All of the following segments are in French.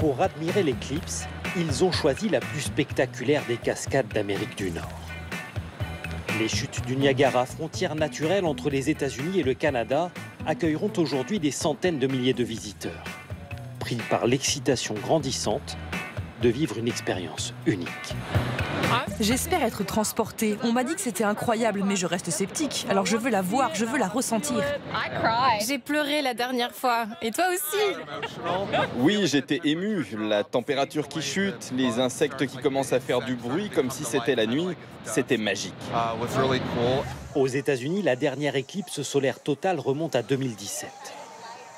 Pour admirer l'éclipse, ils ont choisi la plus spectaculaire des cascades d'Amérique du Nord. Les chutes du Niagara, frontière naturelle entre les États-Unis et le Canada, accueilleront aujourd'hui des centaines de milliers de visiteurs, pris par l'excitation grandissante de vivre une expérience unique. J'espère être transportée. On m'a dit que c'était incroyable, mais je reste sceptique. Alors je veux la voir, je veux la ressentir. J'ai pleuré la dernière fois. Et toi aussi Oui, j'étais ému. La température qui chute, les insectes qui commencent à faire du bruit comme si c'était la nuit, c'était magique. Aux États-Unis, la dernière éclipse solaire totale remonte à 2017.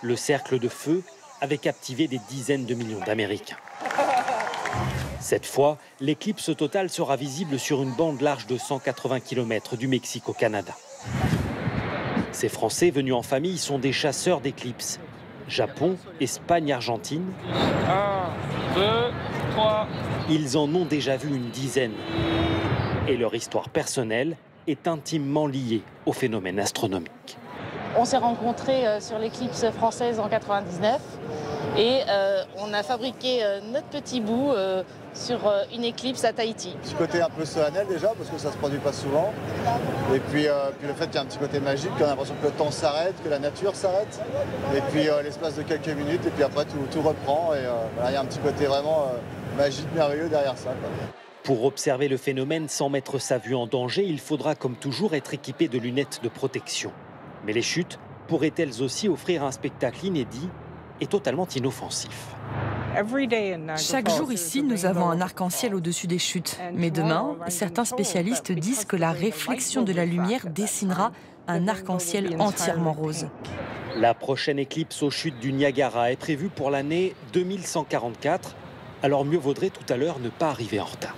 Le cercle de feu avait captivé des dizaines de millions d'Américains. Cette fois, l'éclipse totale sera visible sur une bande large de 180 km du Mexique au Canada. Ces Français venus en famille sont des chasseurs d'éclipses. Japon, Espagne, Argentine. Un, deux, trois. Ils en ont déjà vu une dizaine. Et leur histoire personnelle est intimement liée au phénomène astronomique. On s'est rencontrés euh, sur l'éclipse française en 99 et euh, on a fabriqué euh, notre petit bout euh, sur une éclipse à Tahiti. Petit côté un peu solennel déjà, parce que ça se produit pas souvent. Et puis, puis le fait qu'il y a un petit côté magique, qu'on a l'impression que le temps s'arrête, que la nature s'arrête. Et puis l'espace de quelques minutes, et puis après tout, tout reprend. Et voilà, il y a un petit côté vraiment magique, merveilleux derrière ça. Pour observer le phénomène sans mettre sa vue en danger, il faudra comme toujours être équipé de lunettes de protection. Mais les chutes pourraient-elles aussi offrir un spectacle inédit? Est totalement inoffensif. Chaque jour ici, nous avons un arc-en-ciel au-dessus des chutes. Mais demain, certains spécialistes disent que la réflexion de la lumière dessinera un arc-en-ciel entièrement rose. La prochaine éclipse aux chutes du Niagara est prévue pour l'année 2144, alors mieux vaudrait tout à l'heure ne pas arriver en retard.